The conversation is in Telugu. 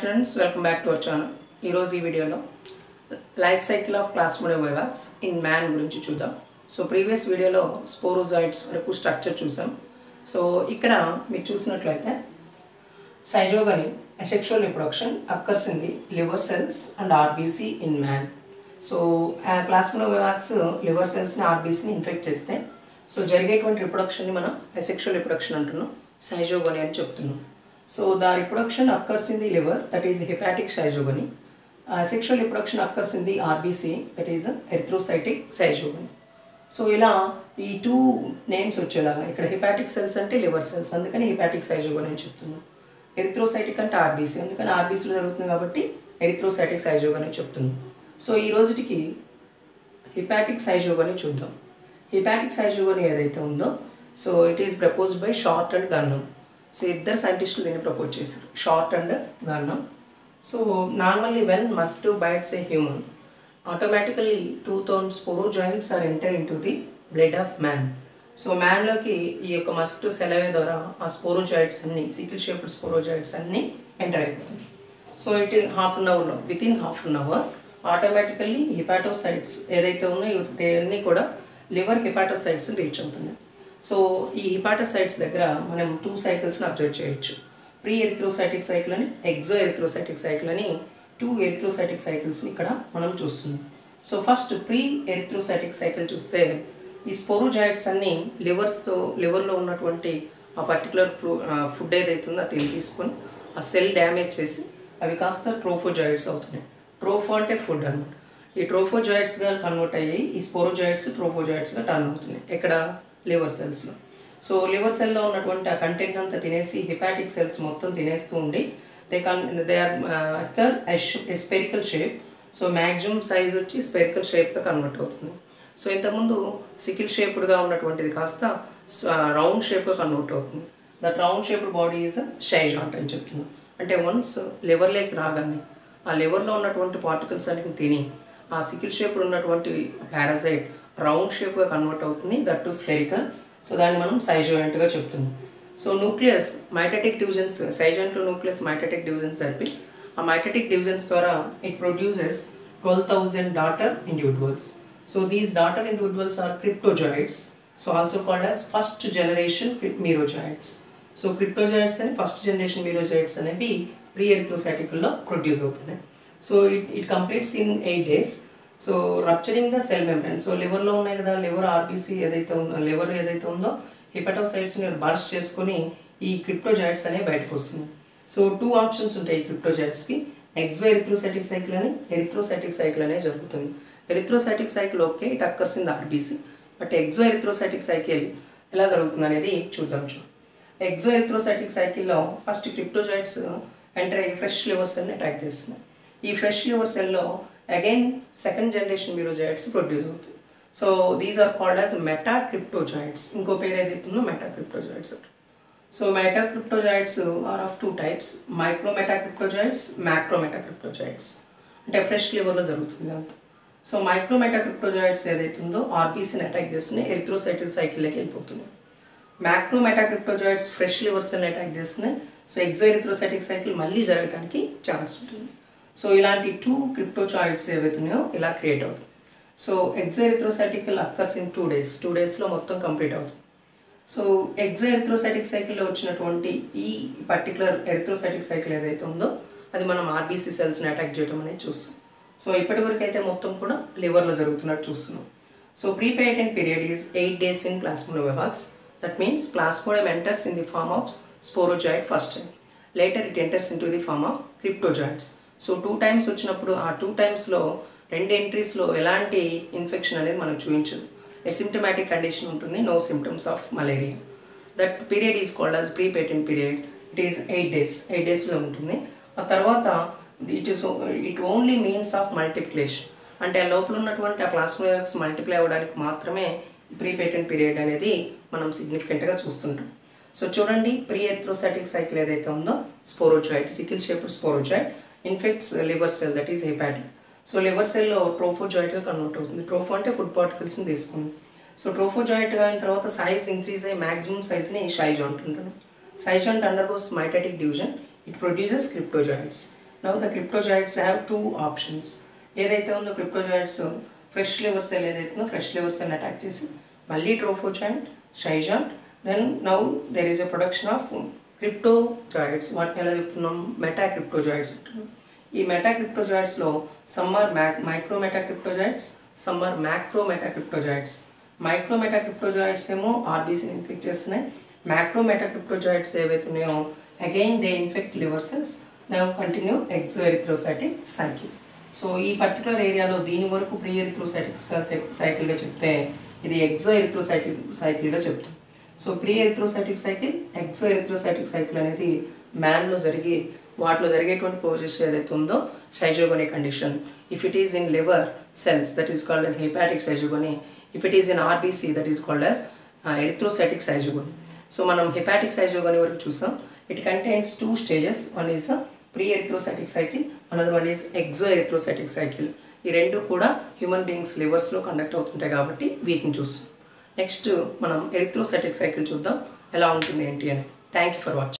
Students welcome back to our channel ఈరోజు ఈ వీడియోలో life cycle of plasmodium vivax in man గురించి చూద్దాం. సో ప్రీవియస్ వీడియోలో స్పోరోజాయిడ్స్ వరకు స్ట్రక్చర్ చూసాం. సో ఇక్కడ మీరు చూసినట్లయితే schizogony asexual reproduction occurs in the liver cells and RBC in man so plasmodium vivax liver సెల్స్ని ఆర్బీసీని ఇన్ఫెక్ట్ చేస్తే సో జరిగేటువంటి రిప్రొడక్షన్ని మనం అసెక్షువల్ రిప్రొడక్షన్ అంటున్నాం. సైజోగని అని చెప్తున్నాం. So the reproduction occurs in the liver that is hepatic schizogony sexual reproduction occurs in the RBC that is erythrocytic schizogony so ఇలా ఈ టూ నేమ్స్ వచ్చేలాగా ఇక్కడ హిపాటిక్ సెల్స్ అంటే లివర్ సెల్స్ అందుకని హిపాటిక్ సైజోగని అని చెప్తున్నాం. ఎరిథ్రోసైటిక్ అంటే ఆర్బీసీ అందుకని ఆర్బీసీలో జరుగుతుంది కాబట్టి ఎరిథ్రోసైటిక్ సైజోగని అని చెప్తున్నాం. సో ఈ రోజుటికి హిపాటిక్ సైజోగని చూద్దాం. హిపాటిక్ సైజోగని ఏదైతే ఉందో so it is proposed by Short and Garnham so ఇద్దరు సైంటిస్టులు దీన్ని ప్రపోజ్ చేశారు. Short and Garnham so normally when must bites a human automatically two thousand sporozoites are enter in to the blood of man. So మ్యాన్లోకి ఈ యొక్క మస్ట్ సెలవే ద్వారా ఆ స్పోరోజాయిడ్స్ అన్ని సికిల్ షేప్డ్ స్పోరోజాయిడ్స్ అన్నీ ఎంటర్ అయిపోతుంది సో ఇట్ హాఫ్ అన్ అవర్లో within half an hour. Automatically hepatocytes ఏదైతే ఉన్నాయో ఇవన్నీ కూడా లివర్ హిపాటోసైడ్స్ రీచ్ అవుతున్నాయి. సో ఈ హిపాటసైట్స్ దగ్గర మనం టూ సైకిల్స్ని అబ్జర్వ్ చేయొచ్చు. ప్రీ ఎరిథ్రోసైటిక్ సైకిల్ అని ఎగ్జో ఎరిథ్రోసైటిక్ సైకిల్ అని టూ ఎరిథ్రోసైటిక్ సైకిల్స్ని ఇక్కడ మనం చూస్తున్నాం. So first pre erythrocytic cycle చూస్తే ఈ స్పోరోజాయిడ్స్ అన్నీ లివర్స్తో లివర్లో ఉన్నటువంటి ఆ పర్టికులర్ ఫ్రూ ఫుడ్ ఏదైతే ఉందో అది తీసుకొని ఆ సెల్ డ్యామేజ్ చేసి అవి కాస్త ట్రోఫోజాయిడ్స్ అవుతున్నాయి. ట్రోఫో అంటే ఫుడ్ అనమాట ఈ ట్రోఫోజాయిడ్స్గా కన్వర్ట్ అయ్యి ఈ స్పోరోజాయిడ్స్ ట్రోఫోజాయిడ్స్గా టర్న్ అవుతున్నాయి. ఇక్కడ లివర్ సెల్స్లో సో లివర్ సెల్లో ఉన్నటువంటి ఆ కంటెంట్ అంతా తినేసి హిపాటిక్ సెల్స్ మొత్తం తినేస్తూ ఉండి they can they are occur spherical shape. So maximum size వచ్చి స్పెరికల్ షేప్గా కన్వర్ట్ అవుతుంది. సో ఇంతకుముందు సికిల్ షేప్డ్గా ఉన్నటువంటిది కాస్త రౌండ్ షేప్గా కన్వర్ట్ అవుతుంది. That round shaped body is schizont అని చెప్తున్నాం. అంటే వన్స్ లివర్లోకి రాగానే ఆ లివర్లో ఉన్నటువంటి పార్టికల్స్ అన్ని తిని ఆ సికిల్ షేప్లో ఉన్నటువంటి పారాసైట్ రౌండ్ షేప్గా కన్వర్ట్ అవుతుంది. That to spherical. సో దాన్ని మనం సైజోయింట్గా చెప్తున్నాం. సో న్యూక్లియస్ మైటటిక్ డివిజన్స్ సైజోయింట్లో న్యూక్లియస్ మైటటిక్ డివిజన్స్ జరిపి ఆ మైటటిక్ డివిజన్స్ ద్వారా it produces twelve thousand daughter individuals so these daughter individuals are cryptozoites. So also called as first generation merozoites so cryptozoites అని ఫస్ట్ జనరేషన్ మీరోజాయిడ్స్ అనేవి ప్రీ ఎరిథ్రోసైటికల్లో ప్రొడ్యూస్ అవుతున్నాయి. So it it completes in eight days so rupturing the cell membrane so లివర్లో ఉన్నాయి కదా లివర్ ఆర్బీసీ ఏదైతే ఉందో లివర్ ఏదైతే ఉందో హిపటోసైడ్స్ని బర్స్ చేసుకొని ఈ క్రిప్టోజాయిట్స్ అనేవి బయటకు వస్తుంది. సో టూ ఆప్షన్స్ ఉంటాయి ఈ ఎగ్జో ఎరిథ్రోసైటిక్ సైకిల్ అని ఎరిథ్రోసైటిక్ సైకిల్ అనేది జరుగుతుంది. Erythrocytic cycle okay it occurs in the RBC but exo erythrocytic cycle ఎలా జరుగుతుంది అనేది చూద్దాం చూ. ఎగ్జో ఎరిథ్రోసైటిక్ సైకిల్లో ఫస్ట్ క్రిప్టోజాయిట్స్ ఎంటర్ అయ్యి ఫ్రెష్ లివర్స్ అన్ని అటాక్ చేస్తున్నాయి. ఈ ఫ్రెష్ లివర్ సెల్లో again second generation merozoites produce అవుతాయి. So these are called as meta cryptozoites ఇంకో పేరు ఏదైతుందో meta cryptozoites so meta cryptozoites are of two types micro meta cryptozoites macro meta cryptozoites అంటే ఫ్రెష్ లివర్లో జరుగుతుంది అంత సో మైక్రో మెటా క్రిప్టోజాయిడ్స్ ఏదైతుందో ఆర్పీసీని అటాక్ చేస్తున్నాయి. ఎరిథ్రోసైటిస్ సైకిల్లోకి వెళ్ళిపోతున్నాయి. Macro meta cryptozoites fresh liver సెల్ని attack చేస్తున్నాయి. సో ఎగ్జో ఎరిథ్రోసైటిక్ సైకిల్ మళ్ళీ జరగడానికి ఛాన్స్ ఉంటుంది. సో ఇలాంటి టూ క్రిప్టోచాయిడ్స్ ఏవైతున్నాయో ఇలా క్రియేట్ అవుతుంది. So exo erythrocytic cycle occurs in two days two డేస్లో మొత్తం కంప్లీట్ అవుతుంది. సో ఎగ్జైరిథ్రోసైటిక్ సైకిల్లో వచ్చినటువంటి ఈ పర్టికులర్ ఎరిథ్రోసైటిక్ సైకిల్ ఏదైతే ఉందో అది మనం ఆర్బీసీ సెల్స్ని అటాక్ చేయడం అనేది చూస్తాం సో ఇప్పటివరకు అయితే మొత్తం కూడా లివర్లో జరుగుతున్నట్టు చూస్తున్నాం. So prepatent period is eight days in plasmodium vivax that means plasmodium enters in the form of sporozoite first time later it enters into the form of cryptozoites so two times వచ్చినప్పుడు ఆ టూ టైమ్స్లో రెండు ఎంట్రీస్లో ఎలాంటి ఇన్ఫెక్షన్ అనేది మనకు చూపించదు. ఎసిమ్టమాటిక్ కండిషన్ ఉంటుంది no symptoms of malaria that period is called as prepatent period it is eight days eight డేస్లో ఉంటుంది. ఆ తర్వాత it is it only means of multiplication అంటే ఆ లోపల ఉన్నటువంటి ఆ ప్లాస్మోక్స్ మల్టిప్లై అవ్వడానికి మాత్రమే ప్రీ పేటెంట్ పీరియడ్ అనేది మనం సిగ్నిఫికెంట్గా చూస్తుంటాం. సో చూడండి ప్రీ ఎథ్రోసాటిక్ సైకిల్ ఏదైతే ఉందో sporozoite sickle shaped sporozoite infects liver cell that is hepatic so liver సెల్లో ట్రోఫోజాయిట్గా కన్వర్ట్ అవుతుంది. ట్రోఫో అంటే ఫుడ్ పార్టికల్స్ని తీసుకుంది. సో ట్రోఫోజాయిట్ అయిన తర్వాత సైజ్ ఇంక్రీజ్ అయ్యి మ్యాక్సిమం సైజ్ని షైజాంట్ అంటారు schizont undergoes mitotic division. It produces cryptozoites now the cryptozoites have two options ఏదైతే ఉందో క్రిప్టోజాయిడ్స్ ఫ్రెష్ లివర్ సెల్ ఏదైతే ఉందో ఫ్రెష్ లివర్ సెల్ అటాక్ చేసి మళ్ళీ trophozoite schizont then now there is a production of cryptozoites వాటిని ఎలా చెప్తున్నాం? మెటా క్రిప్టోజాయిడ్స్ ఈ meta క్రిప్టోజాయిడ్స్లో some are mac micro meta cryptozoites some are macro meta cryptozoites micro meta cryptozoites ఏమో ఆర్బీసీని ఇన్ఫెక్ట్ చేస్తున్నాయి. మ్యాక్రో మెటా క్రిప్టోజాయిడ్స్ ఏవైతే ఉన్నాయో again they infect liver cells. Now continue exoerythrocytic cycle. So ఈ పర్టికులర్ ఏరియాలో దీని వరకు ప్రీ ఎరిథ్రోసైటిక్ సైకిల్గా చెప్తే ఇది ఎగ్జో ఎరిథ్రోసైటిక్ సైకిల్గా చెప్తుంది. So pre erythrocytic cycle exo erythrocytic cycle అనేది మ్యాన్లో జరిగి వాటిలో జరిగేటువంటి ప్రోసెస్ ఏదైతే ఉందో schizogony condition if it is in liver cells that is called as hepatic schizogony if it is in RBC that is called as erythrocytic schizogony so మనం హెపాటిక్ సైజోగోని వరకు చూసాం. It contains two stages one is pre erythrocytic cycle another one is exo erythrocytic cycle ఈ రెండు కూడా హ్యూమన్ బీయింగ్స్ లివర్స్లో కండక్ట్ అవుతుంటాయి కాబట్టి వీటిని చూస్తాం. నెక్స్ట్ మనం ఎరిథ్రోసైటిక్ సైకిల్ చూద్దాం. ఎలా ఉంటుంది ఏంటి అని. Thank you for watching